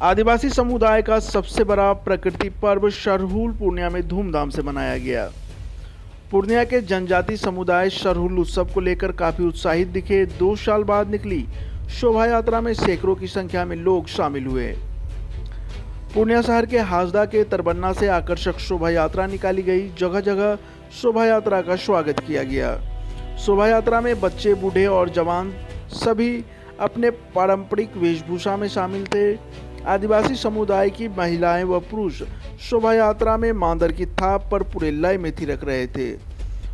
आदिवासी समुदाय का सबसे बड़ा प्रकृति पर्व शरहुल पूर्णिया में धूमधाम से मनाया गया। पूर्णिया के जनजाति समुदाय शरहुल उत्सव को लेकर काफ़ी उत्साहित दिखे। दो साल बाद निकली शोभा यात्रा में सैकड़ों की संख्या में लोग शामिल हुए। पूर्णिया शहर के हाजदा के तरबन्ना से आकर्षक शोभा यात्रा निकाली गई। जगह जगह शोभा यात्रा का स्वागत किया गया। शोभा यात्रा में बच्चे, बूढ़े और जवान सभी अपने पारंपरिक वेशभूषा में शामिल थे। आदिवासी समुदाय की महिलाएँ व पुरुष शोभा यात्रा में मांदर की थाप पर पूरे लय में थिरक रहे थे।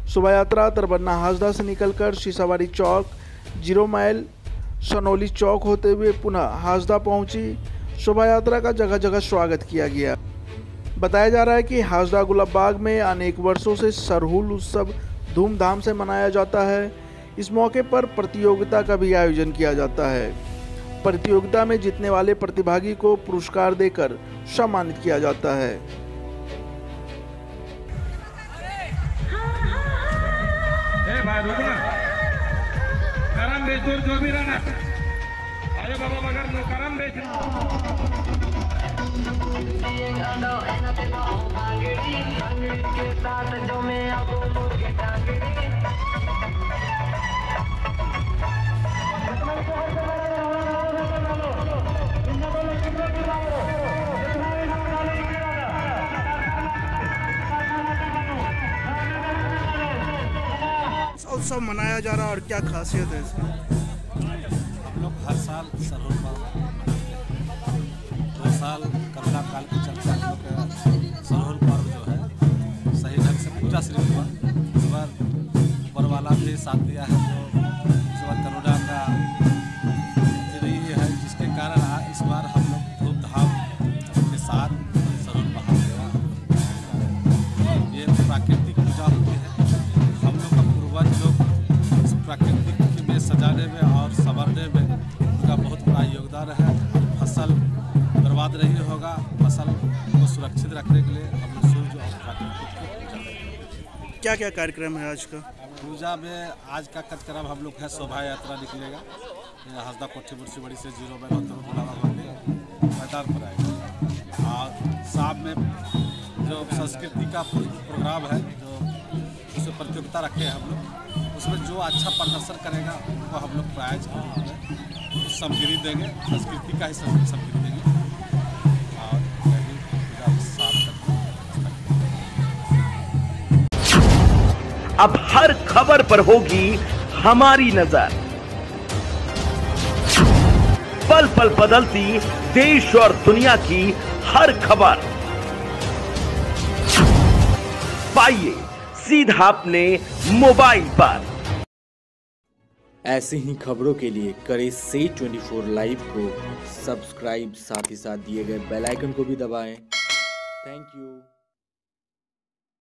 शोभा यात्रा तरबन्ना हाजदा से निकलकर शीशावाड़ी चौक, ज़ीरो माइल, सनौली चौक होते हुए पुनः हाजदा पहुँची। शोभा यात्रा का जगह जगह स्वागत किया गया। बताया जा रहा है कि हाजदा गुलाब बाग में अनेक वर्षों से सरहुल उत्सव धूमधाम से मनाया जाता है। इस मौके पर प्रतियोगिता का भी आयोजन किया जाता है। प्रतियोगिता में जीतने वाले प्रतिभागी को पुरस्कार देकर सम्मानित किया जाता है। जो भी उत्सव मनाया जा रहा है और क्या खासियत है इसकी? हम लोग हर साल सरहुल पर्व दो साल करोना काल के चलते हम लोग का सरहुल पर्व जो है, सही ढंग से पूजा शुरू हुआ इस बार ऊपर वाला भी साथ दिया है जो, इस बार करोना का रही है, जिसके कारण इस बार हम लोग धूमधाम के साथ सरहुल महादेवा ये प्राकृतिक प्राकृतिक में और संवरने में उनका बहुत बड़ा योगदान है। फ़सल बर्बाद नहीं होगा। फ़सल को सुरक्षित रखने के लिए हम लोग सूर्य और क्या क्या कार्यक्रम है आज का? पूजा में आज का कार्यक्रम हम लोग है शोभा यात्रा निकलेगा हंसदा कोठी बड़ी से ज़ीरो में मैदान पर आएगा। और शाम में जो संस्कृति का प्रोग्राम है जो उसमें प्रतियोगिता रखे हैं हम लोग उसमें जो अच्छा प्रदर्शन करेगा उनको हम लोग प्राइज सामग्री देंगे, संस्कृति का ही सम- सामग्री देंगे। अब हर खबर पर होगी हमारी नज़र। पल पल बदलती देश और दुनिया की हर खबर। पाइए सीधा अपने मोबाइल पर। ऐसे ही खबरों के लिए करें से 24 लाइव को सब्सक्राइब, साथ ही साथ दिए गए बेल आइकन को भी दबाएँ। Thank you